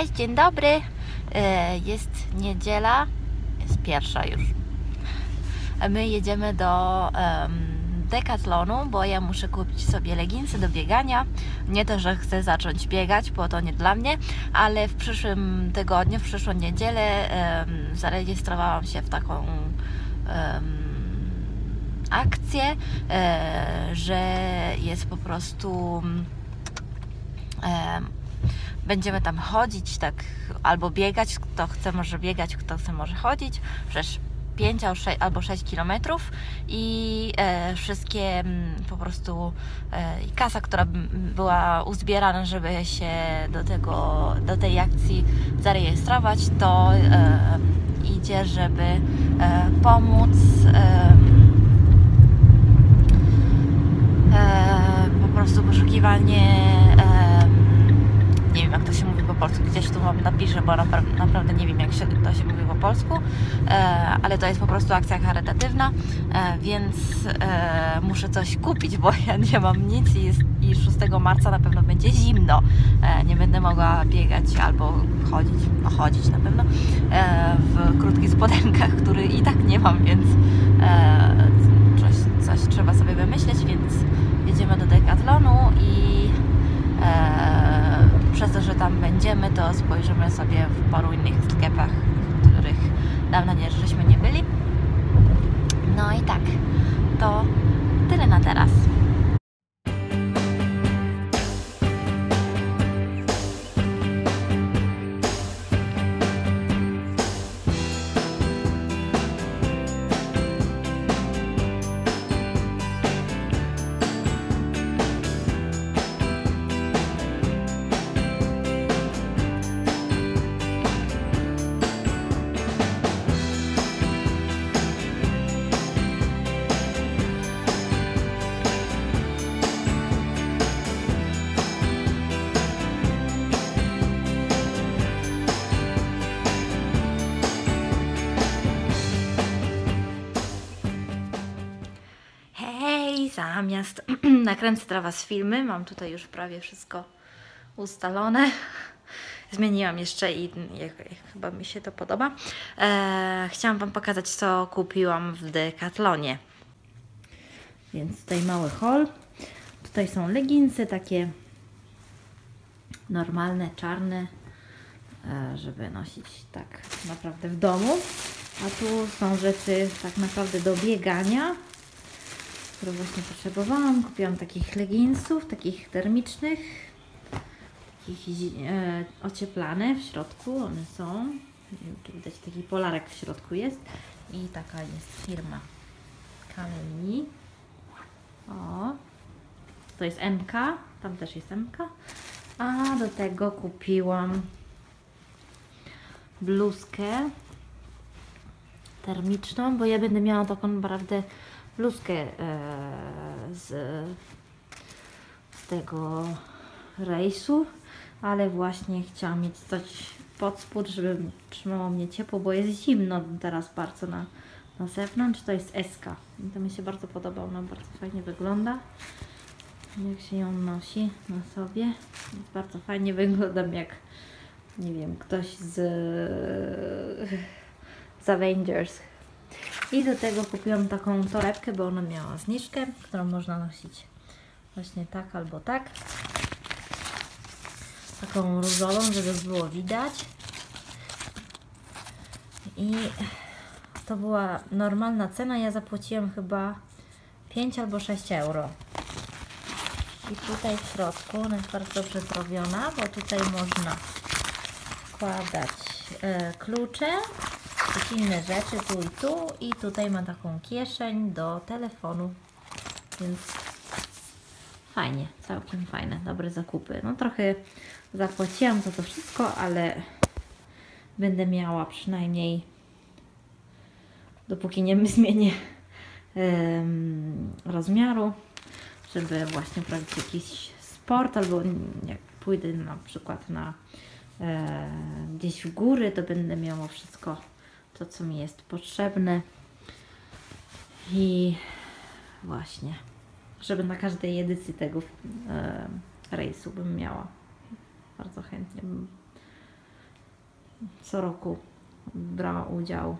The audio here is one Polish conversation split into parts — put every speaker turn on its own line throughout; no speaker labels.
Cześć, dzień dobry. E, Jest niedziela, jest pierwsza już. My jedziemy do Decathlonu, bo ja muszę kupić sobie leginsy do biegania. Nie to, że chcę zacząć biegać, bo to nie dla mnie, ale w przyszłym tygodniu, w przyszłą niedzielę zarejestrowałam się w taką akcję, e, że jest po prostu będziemy tam chodzić, tak albo biegać, kto chce może biegać, kto chce może chodzić, przecież 5 albo 6 kilometrów. I e, wszystkie m, po prostu e, kasa, która była uzbierana, żeby się do tego, do tej akcji zarejestrować, to e, idzie, żeby e, pomóc e, po prostu poszukiwanie e, nie wiem jak to się mówi po polsku, gdzieś tu mam napiszę, bo napra- naprawdę nie wiem jak się, to się mówi po polsku, e, ale to jest po prostu akcja charytatywna, e, więc e, muszę coś kupić, bo ja nie mam nic i, jest, i 6 marca na pewno będzie zimno, nie będę mogła biegać albo chodzić, no chodzić na pewno, w krótkich spodenkach, który i tak nie mam, więc coś, coś trzeba sobie wymyśleć, więc jedziemy do Decathlonu i e, przez to, że tam będziemy, to spojrzymy sobie w paru innych sklepach, w których dawno nie, żeśmy nie byli. No i tak, to tyle na teraz. Zamiast nakręcę dla Was filmy, mam tutaj już prawie wszystko ustalone. Zmieniłam jeszcze i chyba mi się to podoba. E, chciałam Wam pokazać, co kupiłam w Decathlonie. Więc tutaj mały haul. Tutaj są leginsy takie normalne, czarne, e, żeby nosić tak naprawdę w domu. A tu są rzeczy tak naprawdę do biegania które właśnie potrzebowałam. Kupiłam takich leginsów, takich termicznych, takich e, ocieplane w środku, one są. Widać taki polarek w środku jest i taka jest firma Kameni. O, to jest MK, tam też jest MK. A do tego kupiłam bluzkę termiczną, bo ja będę miała taką naprawdę bluzkę e, z, z tego rejsu, ale właśnie chciałam mieć coś pod spód, żeby trzymało mnie ciepło, bo jest zimno teraz bardzo na, na zewnątrz. To jest SK. I to mi się bardzo podoba, ona bardzo fajnie wygląda. Jak się ją nosi na sobie. Bardzo fajnie wyglądam jak nie wiem, ktoś z, z Avengers i do tego kupiłam taką torebkę, bo ona miała zniżkę, którą można nosić właśnie tak albo tak. Taką różową, żeby było widać. I to była normalna cena, ja zapłaciłam chyba 5 albo 6 euro. I tutaj w środku ona jest bardzo dobrze zrobiona, bo tutaj można wkładać e, klucze jakieś inne rzeczy tu i tu i tutaj ma taką kieszeń do telefonu, więc fajnie, całkiem fajne, dobre zakupy. No trochę zapłaciłam za to wszystko, ale będę miała przynajmniej dopóki nie zmienię rozmiaru, żeby właśnie uprawić jakiś sport albo jak pójdę na przykład na e, gdzieś w góry, to będę miała wszystko to, co mi jest potrzebne. I właśnie, żeby na każdej edycji tego e, rejsu bym miała. Bardzo chętnie bym co roku brała udział.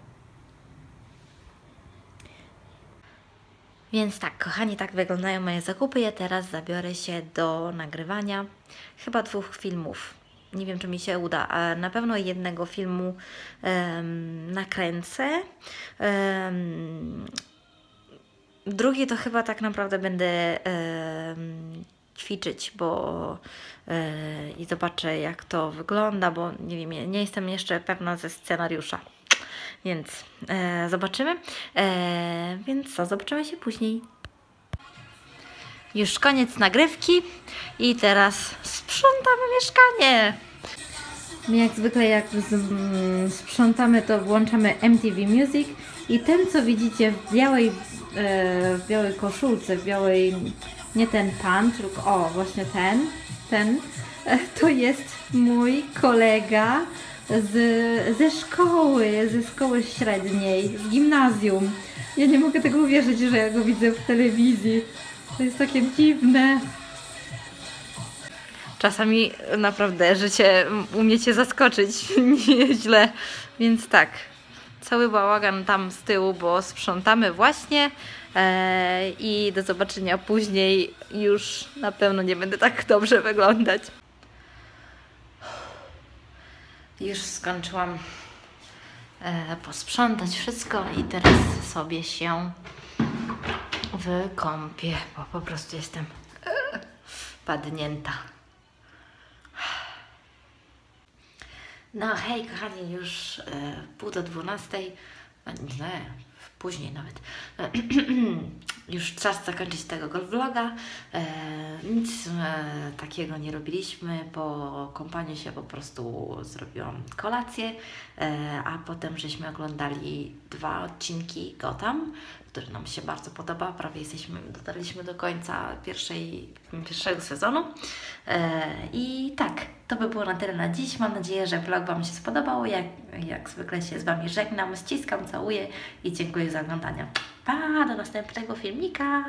Więc tak, kochani, tak wyglądają moje zakupy. Ja teraz zabiorę się do nagrywania chyba dwóch filmów. Nie wiem, czy mi się uda, a na pewno jednego filmu em, nakręcę. Em, drugi to chyba tak naprawdę będę em, ćwiczyć, bo e, i zobaczę jak to wygląda, bo nie wiem, nie jestem jeszcze pewna ze scenariusza. Więc e, zobaczymy. E, więc co, zobaczymy się później. Już koniec nagrywki i teraz sprzątamy mieszkanie. My jak zwykle jak sprzątamy to włączamy MTV Music i ten co widzicie w białej, e, w białej koszulce, w białej, nie ten pan, tylko o właśnie ten, ten, to jest mój kolega z, ze szkoły, ze szkoły średniej, z gimnazjum. Ja nie mogę tego uwierzyć, że ja go widzę w telewizji. To jest takie dziwne. Czasami naprawdę życie umiecie zaskoczyć nieźle, więc tak. Cały bałagan tam z tyłu, bo sprzątamy właśnie e, i do zobaczenia później. Już na pewno nie będę tak dobrze wyglądać. Już skończyłam e, posprzątać wszystko i teraz sobie się wykąpię, bo po prostu jestem e, padnięta. No hej kochani, już e, pół do dwunastej, e, nie, później nawet. Już czas zakończyć tego golf vloga. E, nic e, takiego nie robiliśmy, po kąpaniu się po prostu zrobiłam kolację, e, a potem żeśmy oglądali dwa odcinki Gotham, który nam się bardzo podoba. Prawie jesteśmy, dotarliśmy do końca pierwszej, pierwszego sezonu. E, I tak, to by było na tyle na dziś. Mam nadzieję, że vlog Wam się spodobał. Jak, jak zwykle się z Wami żegnam, ściskam, całuję i dziękuję za oglądanie. Pa, do następnego filmika!